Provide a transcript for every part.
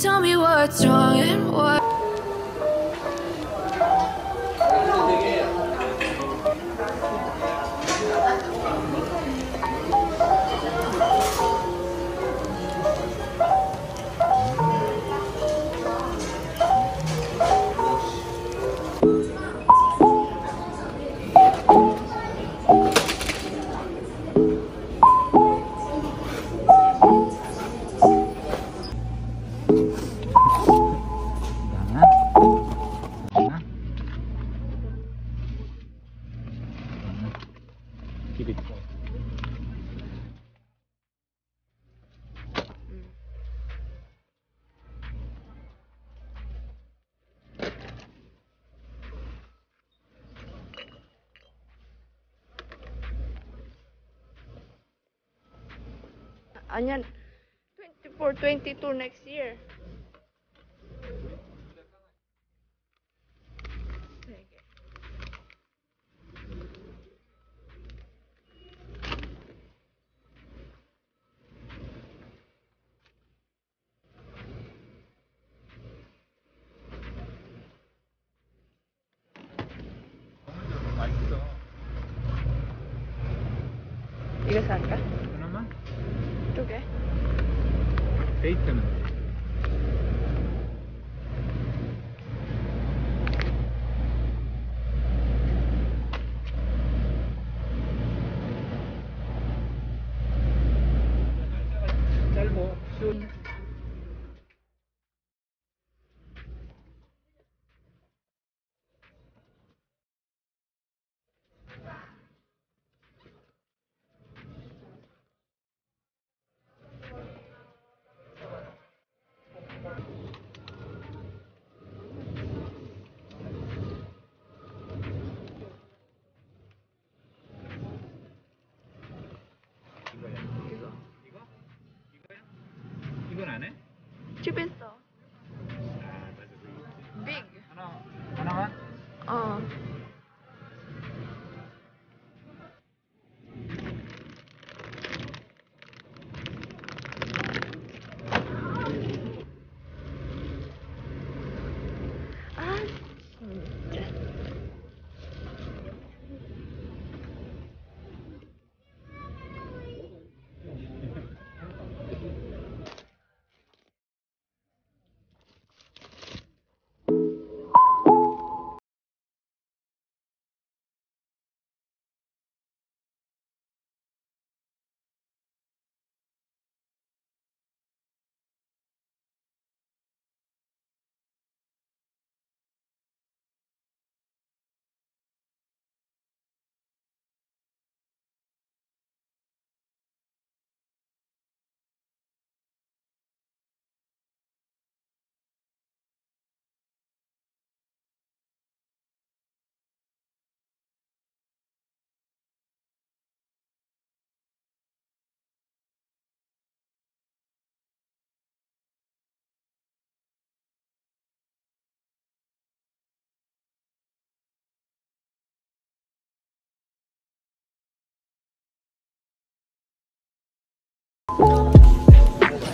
tell me what's wrong and why. Anyan, 24, 22 next year. Tiga sangka. feita, mano.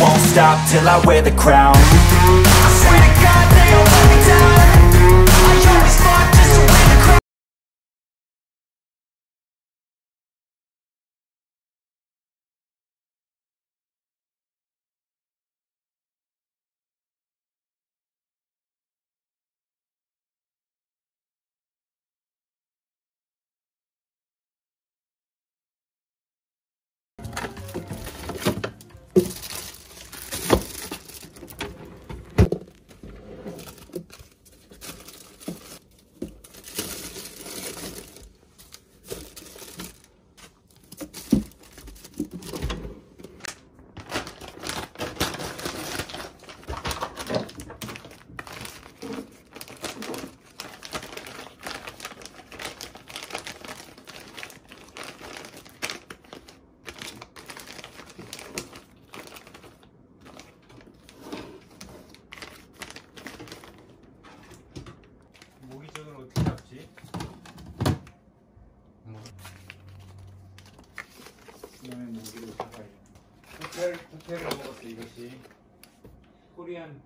won't stop till I wear the crown. I swear to God they all let me 이것이 코리안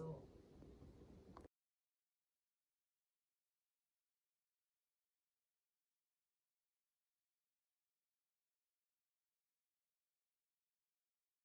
soul.